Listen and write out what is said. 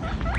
Ha ha!